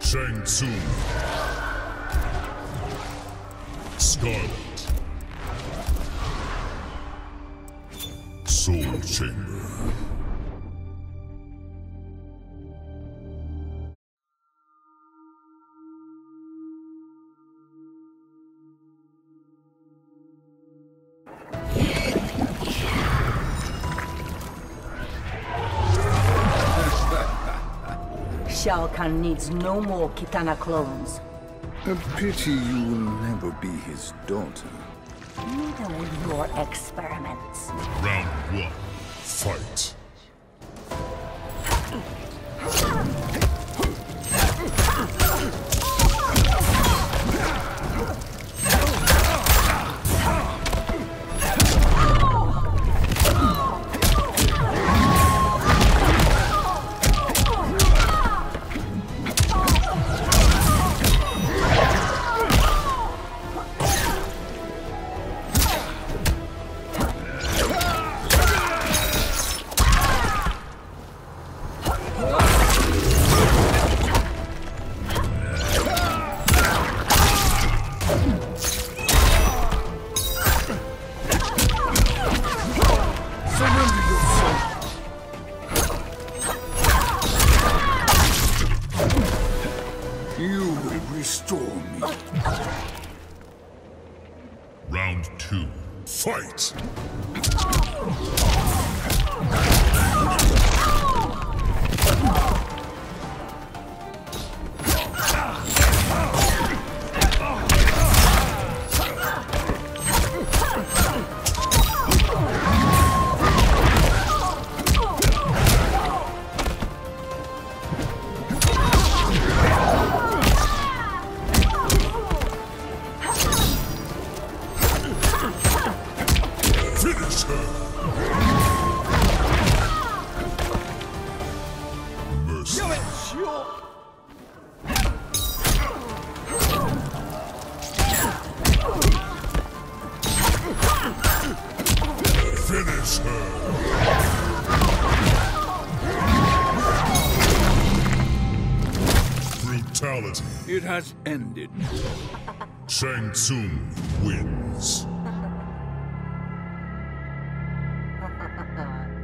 Shang Tsung. Skarlet. Soul Chamber. Shao Kahn needs no more Kitana clones. A pity you will never be his daughter. Neither will your experiments. Round one. Fight. Surrender yourself. You will restore me. Round two. Fight. Finish her. Mercy. Finish her. Brutality. It has ended. Shang Tsung wins. Ha ha ha.